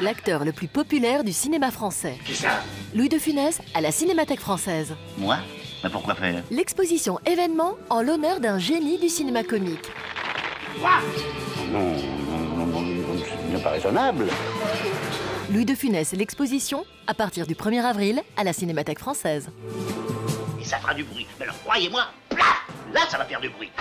l'acteur le plus populaire du cinéma français. Qui ça Louis de Funès à la Cinémathèque française. Moi Mais pourquoi faire? L'exposition événement en l'honneur d'un génie du cinéma comique. Non, non, non, non, non, c'est bien pas raisonnable. Louis de Funès, l'exposition à partir du 1er avril à la Cinémathèque française. Et ça fera du bruit. Mais alors, croyez-moi, Là, ça va faire du bruit.